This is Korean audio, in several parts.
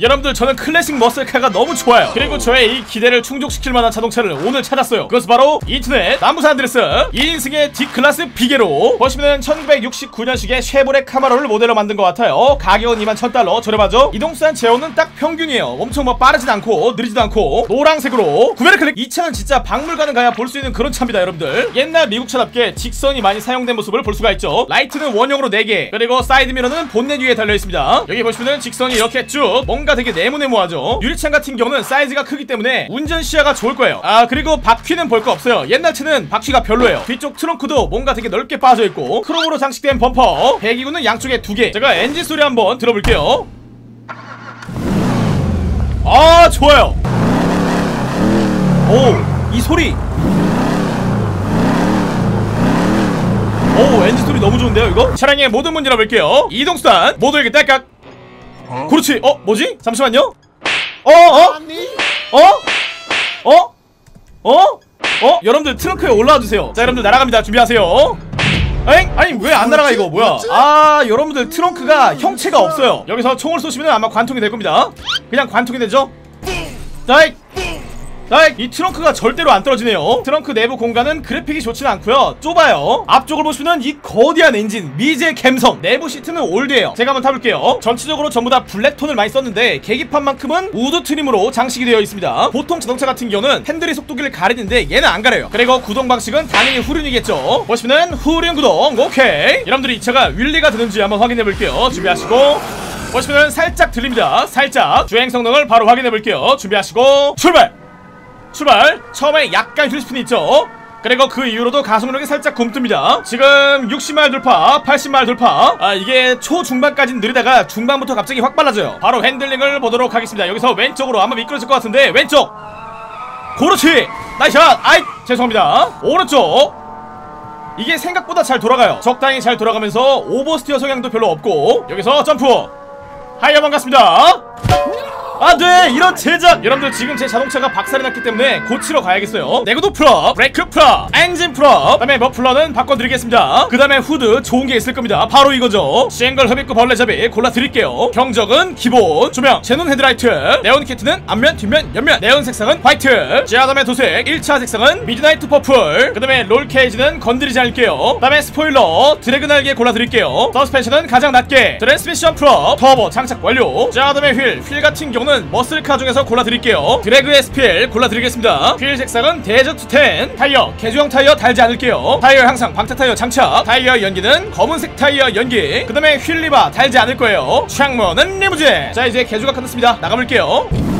여러분들 저는 클래식 머슬카가 너무 좋아요. 그리고 저의 이 기대를 충족시킬 만한 자동차를 오늘 찾았어요. 그것은 바로 인터넷 남부 산 안드레스. 2인승의 디클라스 비게로 보시면은 1969년식의 쉐보레 카마로를 모델로 만든 것 같아요. 가격은 2만 1000달러 저렴하죠? 이동수단 제어는 딱 평균이에요. 엄청 뭐 빠르진 않고 느리지도 않고 노란색으로 구매를 클릭. 이 차는 진짜 박물관을 가야 볼 수 있는 그런 차입니다 여러분들. 옛날 미국 차답게 직선이 많이 사용된 모습을 볼 수가 있죠. 라이트는 원형으로 4개 그리고 사이드 미러는 본넷 위에 달려있습니다. 여기 보시면은 직선이 이렇게 쭉 뭔가 되게 네모네모하죠? 유리창 같은 경우는 사이즈가 크기 때문에 운전 시야가 좋을 거예요. 아 그리고 바퀴는 볼 거 없어요. 옛날 차는 바퀴가 별로예요. 뒤쪽 트렁크도 뭔가 되게 넓게 빠져있고 크롬으로 장식된 범퍼. 배기구는 양쪽에 두개. 제가 엔진 소리 한번 들어볼게요. 아 좋아요. 오 이 소리. 오 엔진 소리 너무 좋은데요 이거? 차량의 모든 문 열어볼게요. 이동수단 모두에게 딸깍 그렇지 어 뭐지? 잠시만요 어? 어? 어? 어? 어? 어? 여러분들 트렁크에 올라와 주세요 자 여러분들 날아갑니다 준비하세요 엥? 아니 왜 안 날아가 이거 뭐야 아 여러분들 트렁크가 형체가 없어요 여기서 총을 쏘시면 아마 관통이 될 겁니다 그냥 관통이 되죠 자이 자 이이 트렁크가 절대로 안 떨어지네요. 트렁크 내부 공간은 그래픽이 좋지는 않고요. 좁아요. 앞쪽을 보시면 이 거대한 엔진 미제 갬성. 내부 시트는 old해요. 제가 한번 타볼게요. 전체적으로 전부 다 블랙톤을 많이 썼는데 계기판만큼은 wood trim으로 장식이 되어 있습니다. 보통 자동차 같은 경우는 핸들이 속도기를 가리는데 얘는 안 가려요. 그리고 구동 방식은 당연히 후륜이겠죠. 보시면은 후륜 구동 오케이. 여러분들이 이 차가 wheelie가 되는지 한번 확인해 볼게요. 준비하시고. 보시면 살짝 들립니다. 살짝. 주행 성능을 바로 확인해 볼게요. 준비하시고 출발 출발. 처음에 약간 wheel spin이 있죠? 그리고 그 이후로도 가속력이 살짝 굼뜹니다. 지금 60마일 돌파 80마일 돌파. 아 이게 초중반까진 느리다가 중반부터 갑자기 확 빨라져요. 바로 핸들링을 보도록 하겠습니다. 여기서 왼쪽으로 아마 미끄러질 것 같은데 왼쪽. 그렇지 nice shot! 아이 죄송합니다. 오른쪽. 이게 생각보다 잘 돌아가요. 적당히 잘 돌아가면서 oversteer 성향도 별로 없고. 여기서 점프! 하이어 반갑습니다 안돼 이런 제작. 여러분들 지금 제 자동차가 박살이 났기 때문에 고치러 가야겠어요. 내구도 full up 브레이크 full up 엔진 full up. 그 다음에 머플러는 바꿔드리겠습니다. 그 다음에 후드 좋은 게 있을 겁니다. 바로 이거죠. 싱글 흡입구 벌레 잡이 골라드릴게요. 경적은 기본 조명 xenon 헤드라이트 네온 키트는 앞면 뒷면 옆면 네온 색상은 화이트 자 다음에 도색 1차 색상은 midnight purple. 그 다음에 roll cage는 건드리지 않을게요. 그 다음에 스포일러 드래그 날개 골라드릴게요. 서스펜션은 가장 낮게 트랜스미션 full up 터보 장착 완료. 자 다음에 휠휠 같은 경우는 muscle car 중에서 골라드릴게요. drag SPL 골라드리겠습니다. 휠 색상은 desert tan 타이어 개조형 타이어 달지 않을게요. 타이어 항상 방타 타이어 장착. 타이어 연기는 검은색 타이어 연기. 그 다음에 휠 리바 달지 않을 거예요. 창문은 리무진. 자 이제 개조가 끝났습니다. 나가볼게요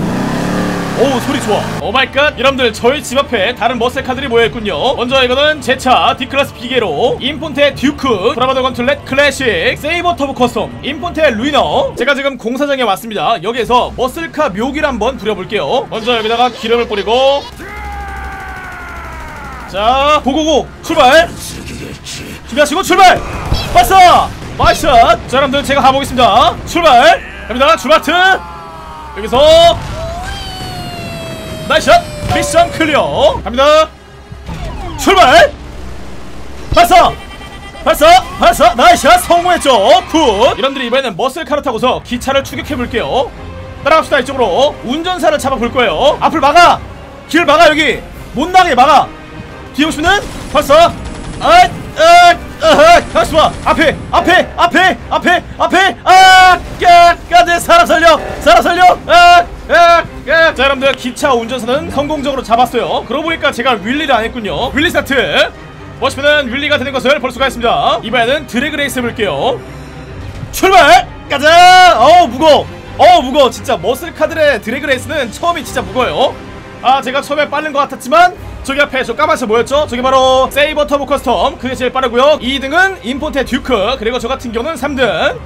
오 소리 좋아. Oh my god. 여러분들 저희 집 앞에 다른 muscle car들이 모여있군요. 먼저 이거는 제 차 디클라스 비게로 임폰테 듀크 브라바더 건틀렛 클래식 세이버 터보 custom 임폰테 루이너. 제가 지금 공사장에 왔습니다. 여기에서 muscle car 묘기를 한번 부려볼게요. 먼저 여기다가 기름을 뿌리고. 자 go go go 출발. 준비하시고 출발. 발사! 마이샷! 자 여러분들 제가 가보겠습니다. 출발. 갑니다 출발트. 여기서 nice shot! Mission clear! 갑니다! 출발! 발사! 발사! 발사! Nice shot! 성공했죠 good! 여러분들 이번에는 muscle car를 타고서 기차를 추격해볼게요. 따라갑시다 이쪽으로. 운전사를 잡아볼 거예요. 앞을 막아! 길 막아 여기! 못 나게 막아! 뒤에 오시면은 발사! 아이 아, 아, 다시 봐 앞에! 앞에! 앞에! 앞에! 앞에! 아, 까까내 사람 살려! 사람 살려! 아, 아, 아. 자 여러분들 기차 운전사는 성공적으로 잡았어요. 그러고 보니까 제가 wheelie를 안 했군요. Wheelie start! 보시면은 wheelie가 되는 것을 볼 수가 있습니다. 이번에는 drag race 해볼게요. 출발! 가자! 어우 무거워! 어우 무거워! 진짜 muscle car들의 drag race는 처음이 진짜 무거워요. 아 제가 처음에 빠른 것 같았지만 저기 앞에 저 까만색 뭐였죠? 저기 바로 세이버 터보 custom. 그게 제일 빠르고요. 2등은 임폰테 듀크. 그리고 저 같은 경우는 3등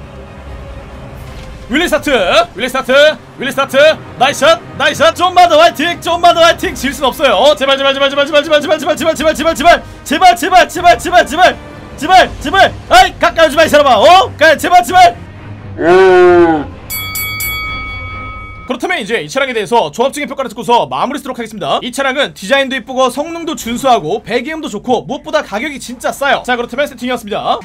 wheelie start wheelie start wheelie start nice shot nice shot 좀만 더 화이팅 좀만 더 화이팅 질 순 없어요 제발 제발 제발 제발 제발 제발 제발 제발 제발 제발 제발 제발 제발 제발 제발 제발 제발 제발 제발 아이 가까이 오지 마 이 사람아 어? 가 제발 제발 그렇다면 이제 이 차량에 대해서 종합적인 평가를 듣고서 마무리 쓰도록 하겠습니다 이 차량은 디자인도 이쁘고 성능도 준수하고 배기음도 좋고 무엇보다 가격이 진짜 싸요 자 그렇다면 세팅이었습니다